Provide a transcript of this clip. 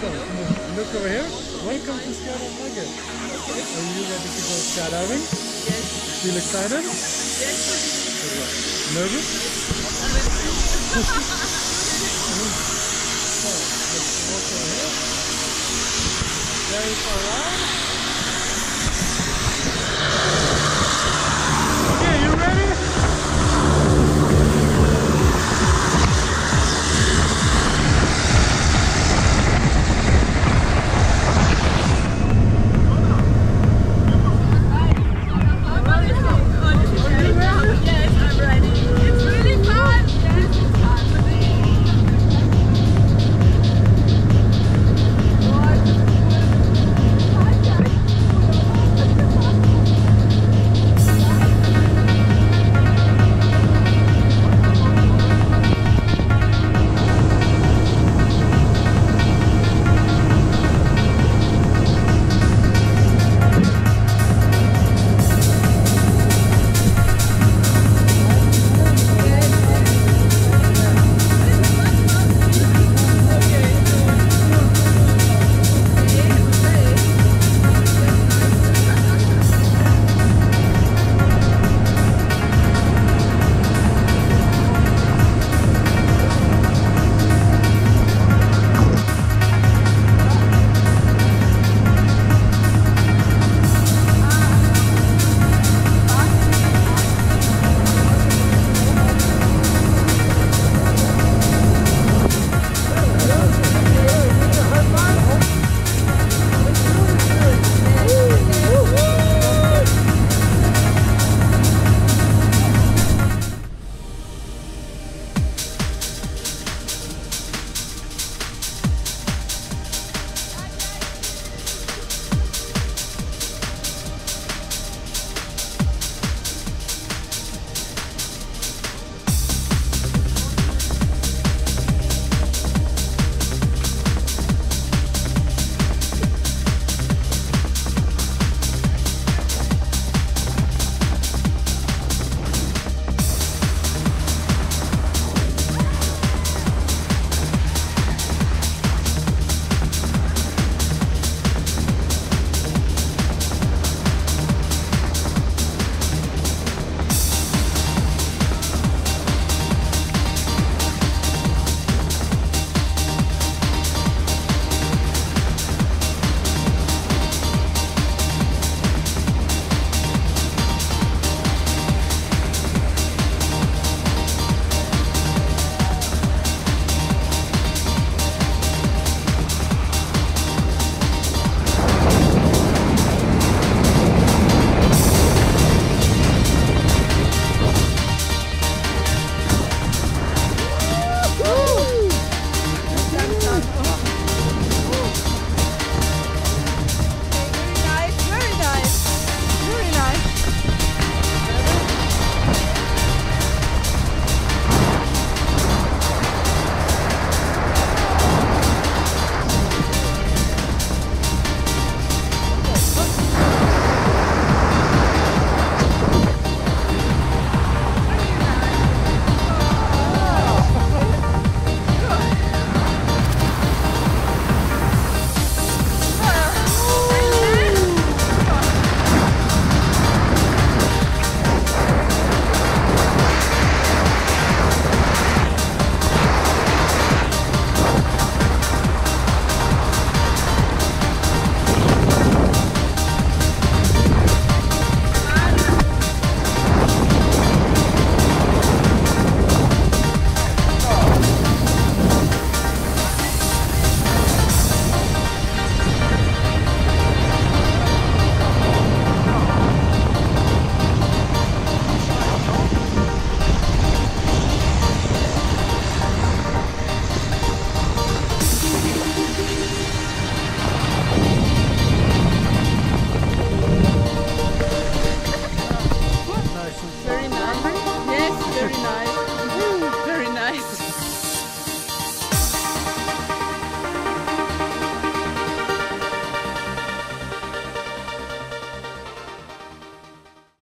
Awesome. Look over here. Welcome to Skydive Nugget. Are you ready to go skydiving? Yes. Feel excited? Yes. Nervous? so, let's walk over here. Very far out.